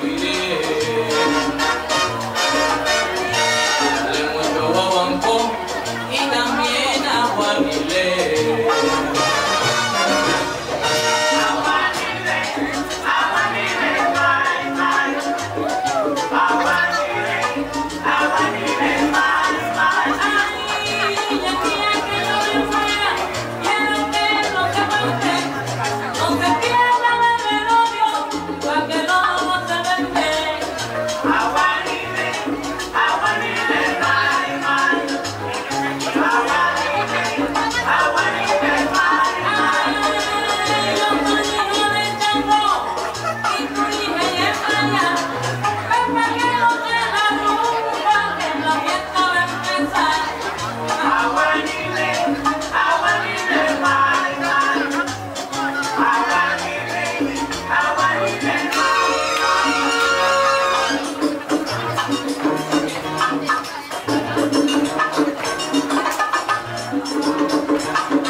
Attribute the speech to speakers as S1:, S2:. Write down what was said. S1: much.
S2: Gracias.